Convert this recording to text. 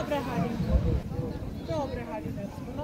Dobra, Harry. Dobra, Harry.